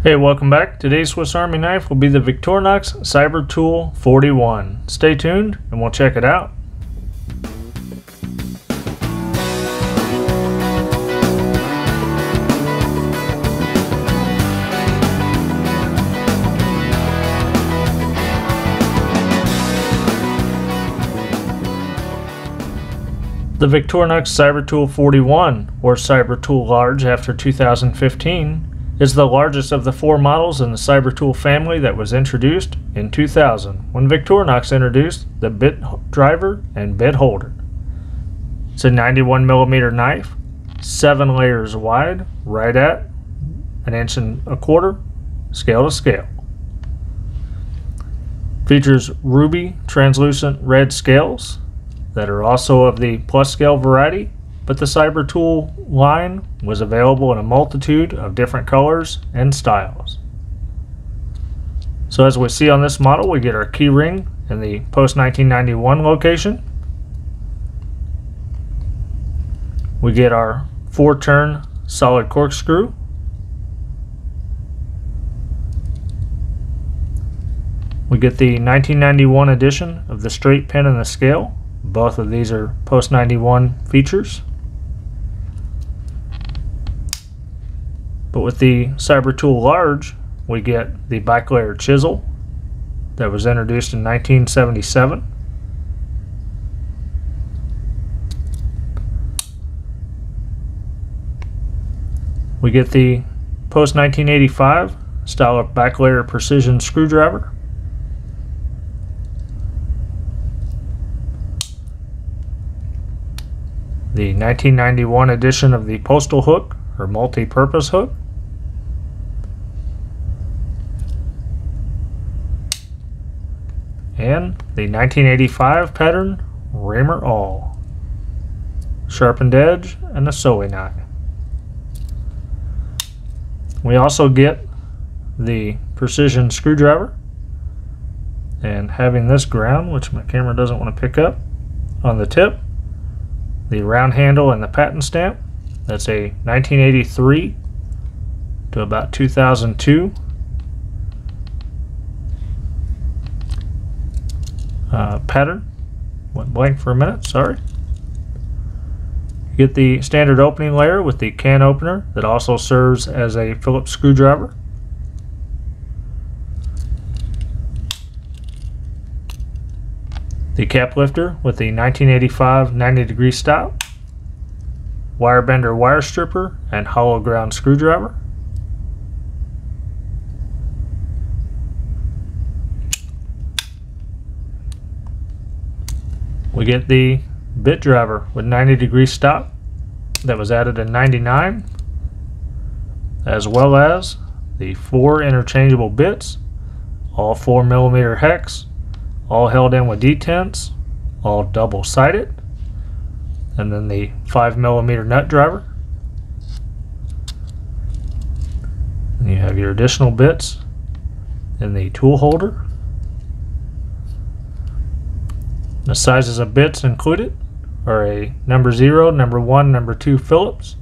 Hey, welcome back. Today's Swiss Army knife will be the Victorinox Cyber Tool 41. Stay tuned and we'll check it out. The Victorinox CyberTool 41, or CyberTool Large after 2015, is the largest of the four models in the CyberTool family that was introduced in 2000 when Victorinox introduced the bit driver and bit holder. It's a 91 millimeter knife, 7 layers wide, right at an inch and a quarter, scale to scale. Features ruby translucent red scales that are also of the plus scale variety, but the Cyber Tool line was available in a multitude of different colors and styles. So as we see on this model, we get our key ring in the post 1991 location. We get our four turn solid corkscrew. We get the 1991 edition of the straight pin and the scale both of these are post 91 features. But with the Cyber Tool Large, we get the layer chisel that was introduced in 1977. We get the post 1985 style of layer precision screwdriver. the 1991 edition of the postal hook or multi-purpose hook. And the 1985 pattern reamer awl. Sharpened edge and a sewing eye. We also get the precision screwdriver and having this ground which my camera doesn't want to pick up on the tip the round handle and the patent stamp. That's a 1983 to about 2002. Uh, pattern. Went blank for a minute, sorry. You get the standard opening layer with the can opener that also serves as a Phillips screwdriver. the cap lifter with the 1985 90 degree stop, wire bender wire stripper, and hollow ground screwdriver. We get the bit driver with 90 degree stop that was added in 99 as well as the four interchangeable bits all 4 millimeter hex all held in with detents, all double sided. And then the 5 millimeter nut driver. And you have your additional bits in the tool holder. The sizes of bits included are a number 0, number 1, number 2 Phillips,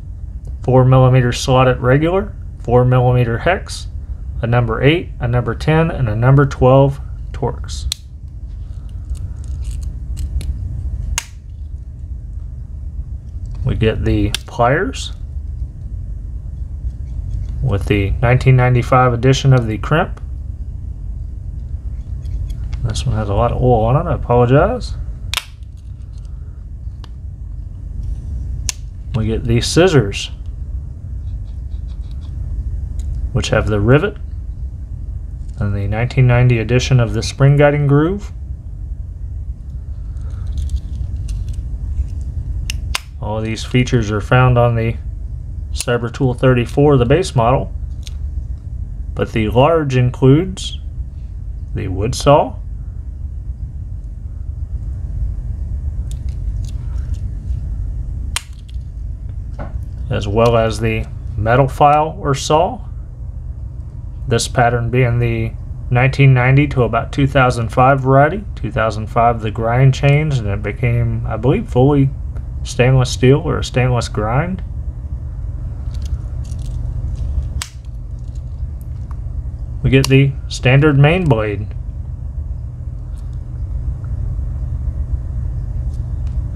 4 millimeter slotted regular, 4 millimeter hex, a number 8, a number 10, and a number 12 Torx. we get the pliers with the 1995 edition of the crimp. This one has a lot of oil on it, I apologize. We get these scissors, which have the rivet and the 1990 edition of the spring guiding groove. All these features are found on the Cyber Tool 34, the base model, but the large includes the wood saw, as well as the metal file or saw. This pattern being the 1990 to about 2005 variety. 2005 the grind changed and it became, I believe, fully stainless steel or a stainless grind. we get the standard main blade.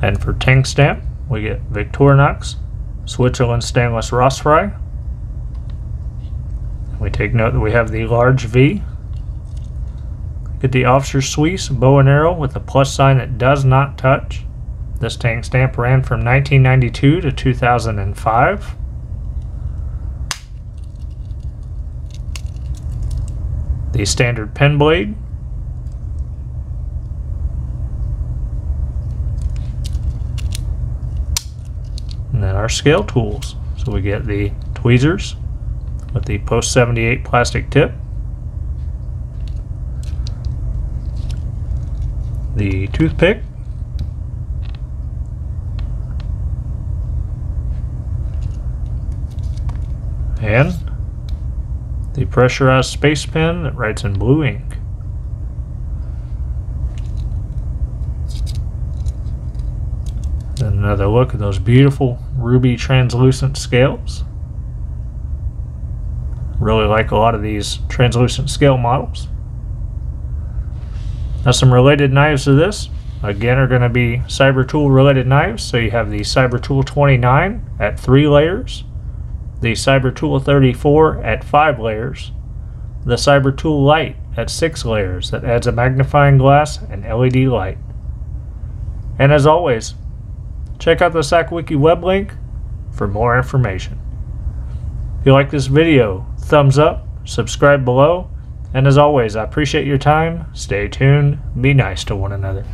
And for tang stamp, we get Victorinox Switzerland stainless Rostfrei. We take note that we have the large V. Get the Officer Swiss bow and arrow with a plus sign that does not touch. This tang stamp ran from 1992 to 2005. The standard pen blade. And then our scale tools. So we get the tweezers with the post 78 plastic tip. The toothpick and the pressurized space pen that writes in blue ink. Then another look at those beautiful ruby translucent scales. Really like a lot of these translucent scale models. Now some related knives to this, again are going to be Cyber Tool related knives. So you have the Cyber Tool 29 at 3 layers, the Cyber Tool 34 at 5 layers, the Cyber Tool Lite at 6 layers that adds a magnifying glass and LED light. And as always, check out the SAKwiki web link for more information. If you like this video, thumbs up, subscribe below, and as always, I appreciate your time. Stay tuned, be nice to one another.